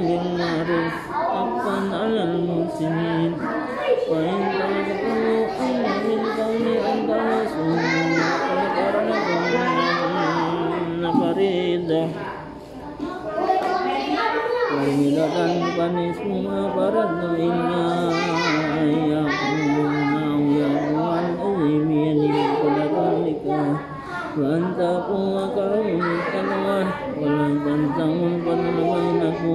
بالمعروف حقا على المسلمين وإن تركوا أن للقوم عند رسول Kemilakan panisme para dunia yang mengenal yang Tuhan ulimi yang dikenakan nikah Bantaku akan menikahkan Allah Walau bantamu pada nama inaku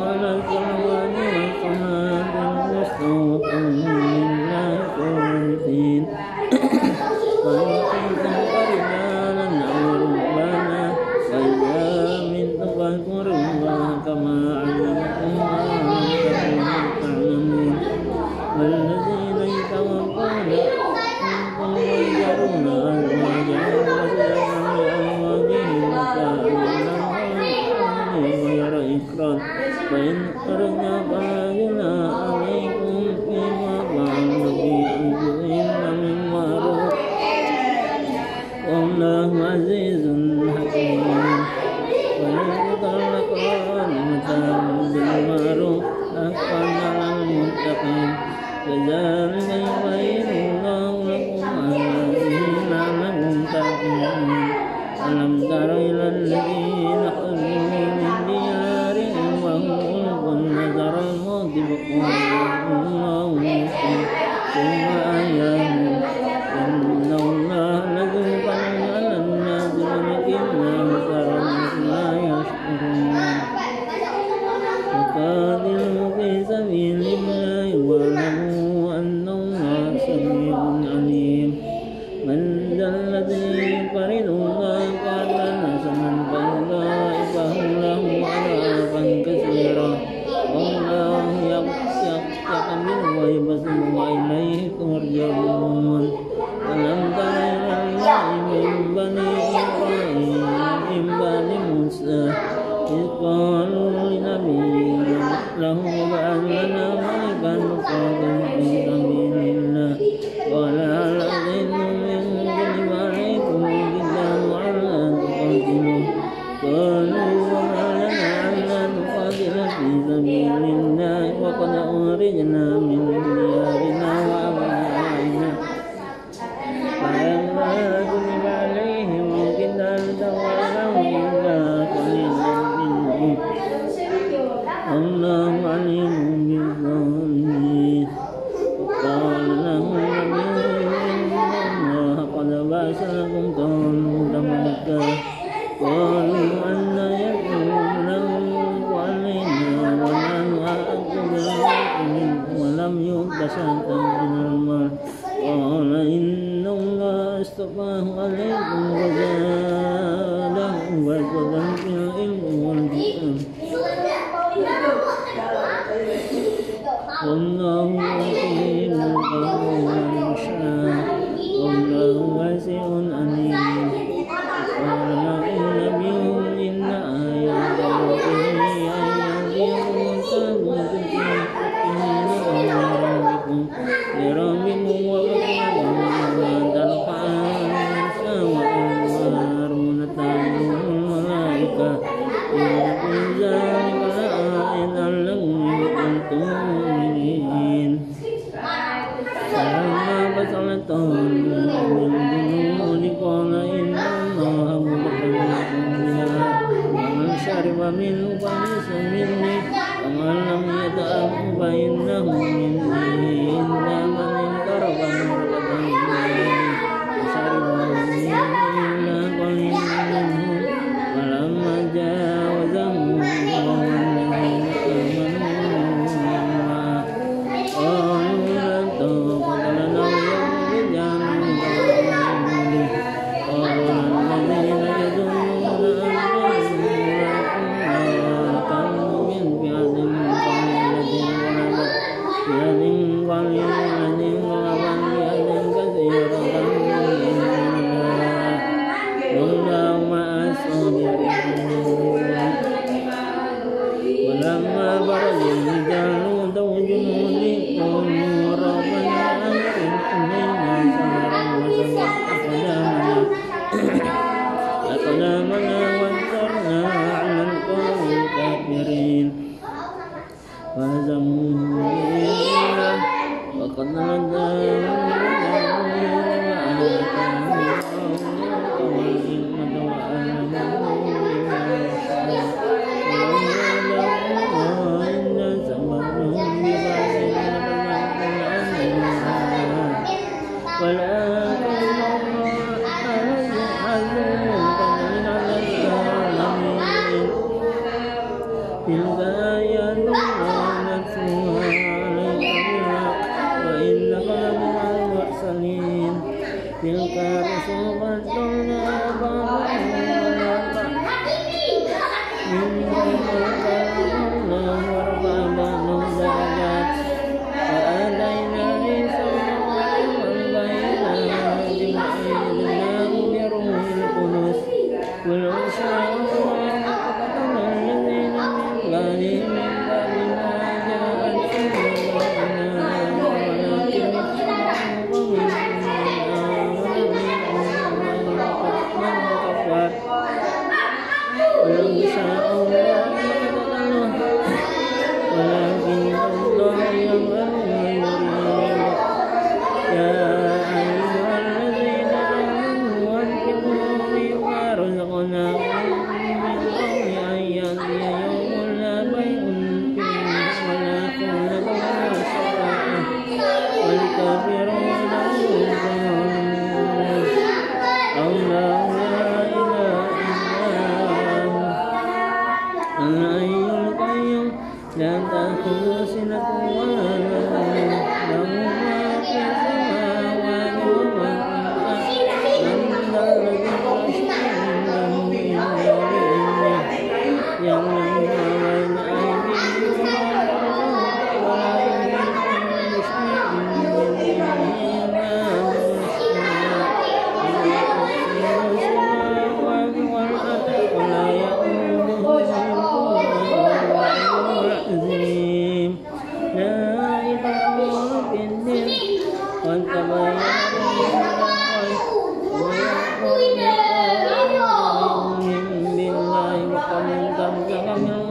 그러니까 Nilkarusubandum dòng dòng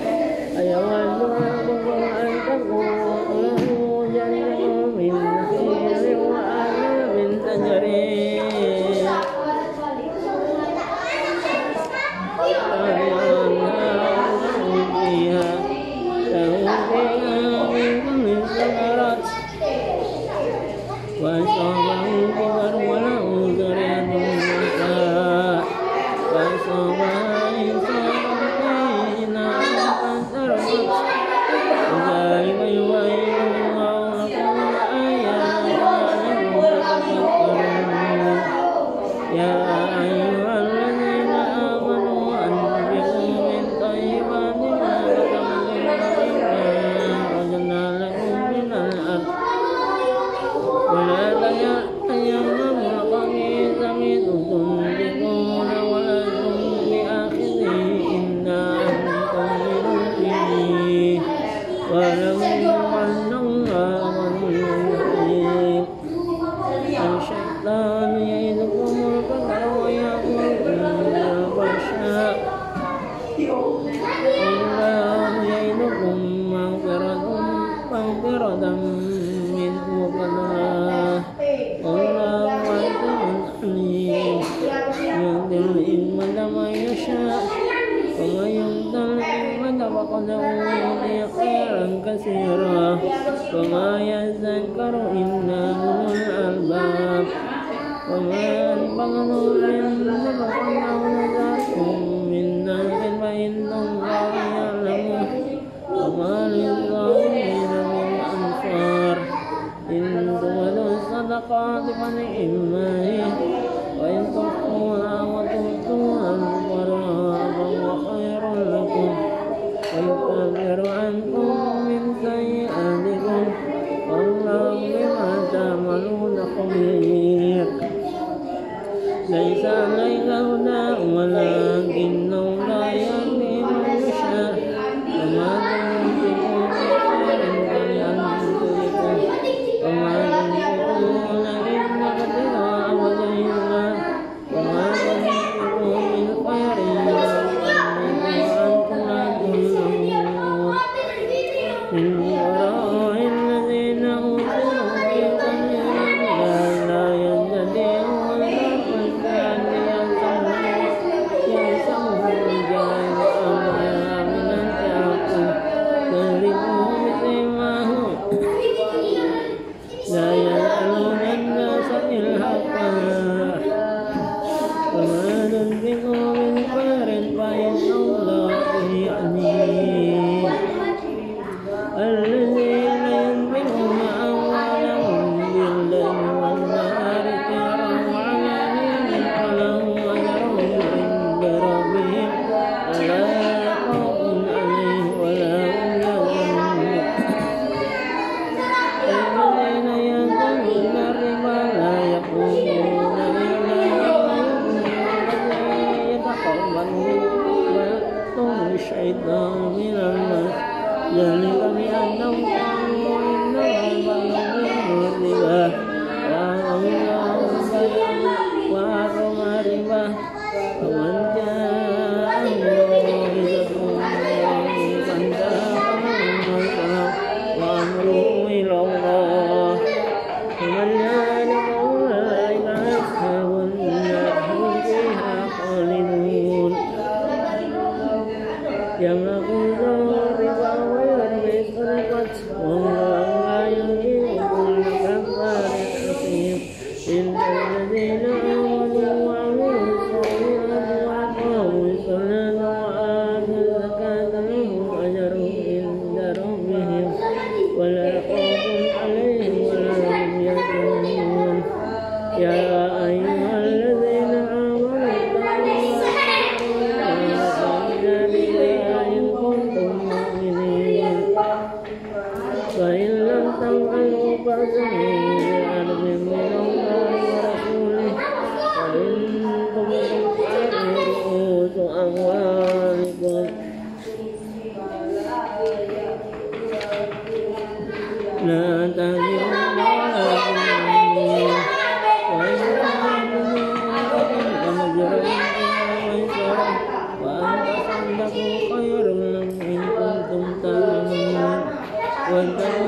وشرعت وشرعت Nay sana'y ikaw na umalang Ginong layan ni Malusya Tumagang ko ko Ang kanyang ko ko Tumagang One,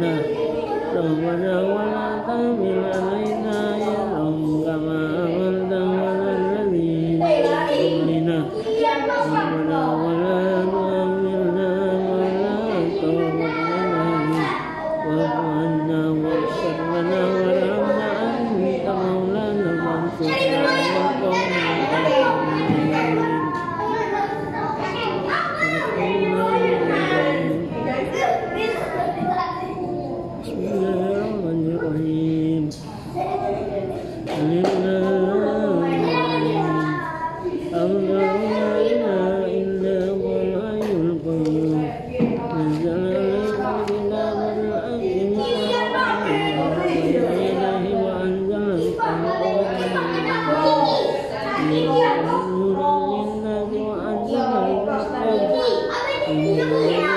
nè đừng quên đừng quên tới vì là lấy Yeah.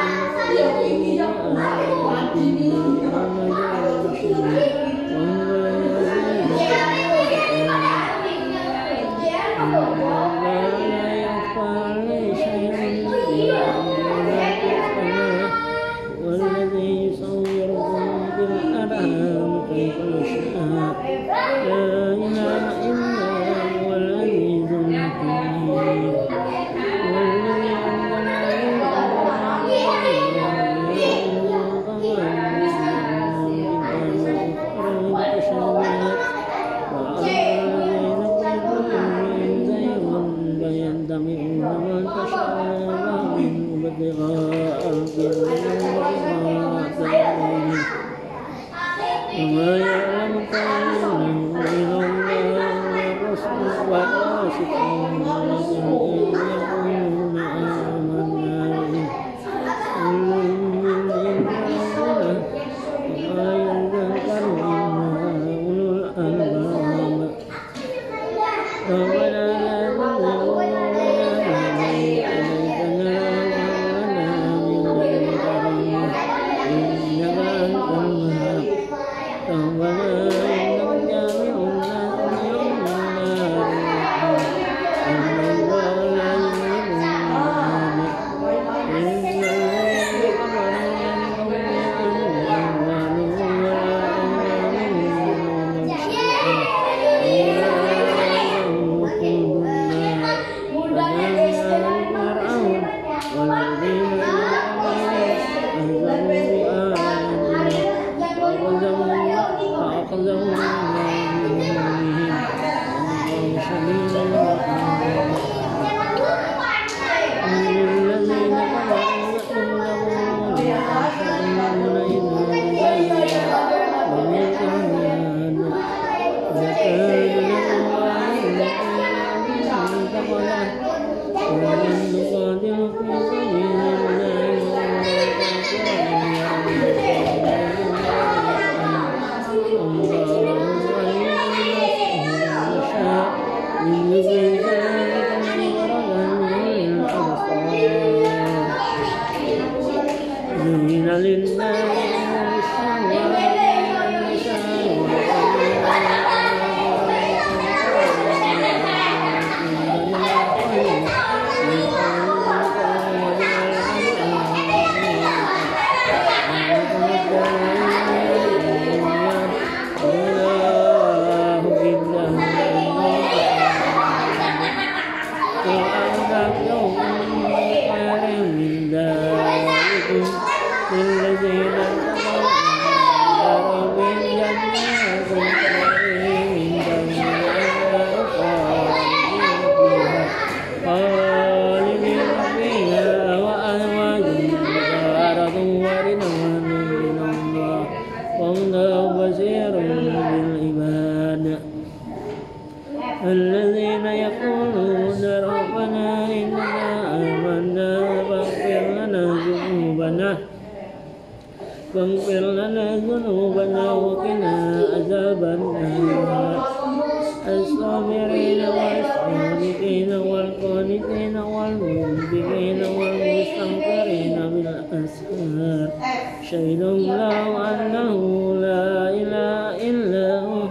شهد الله أنه لا إله إلا هو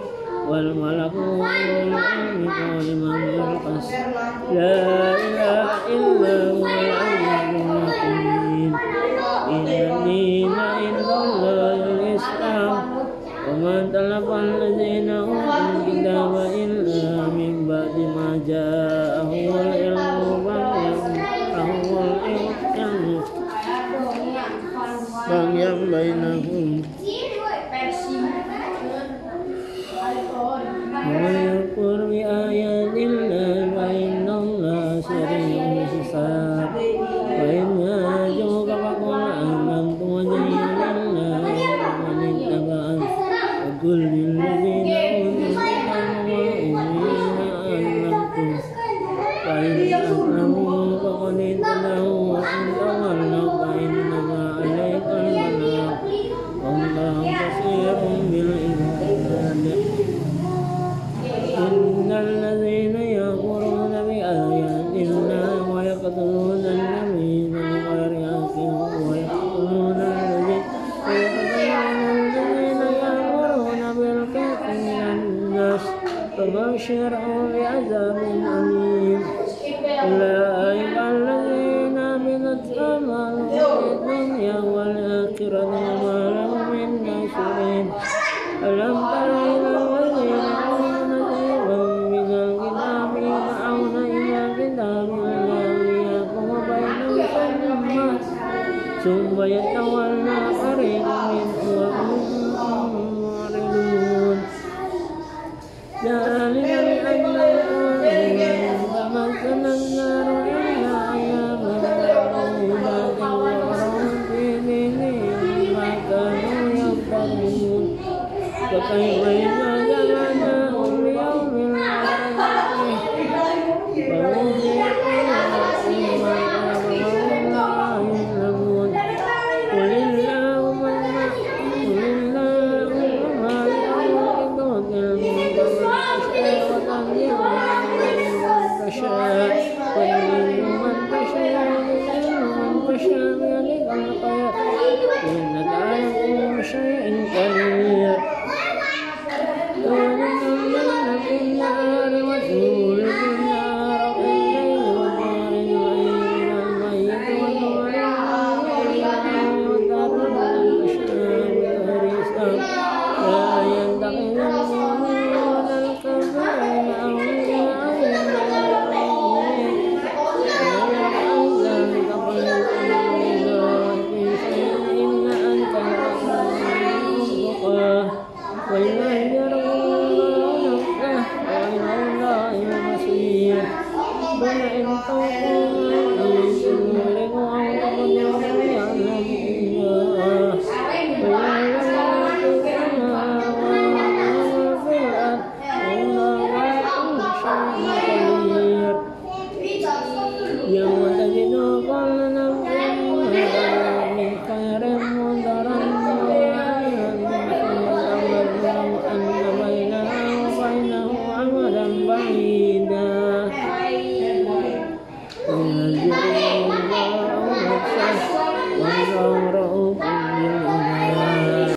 والملك أولو العلم لا Amém.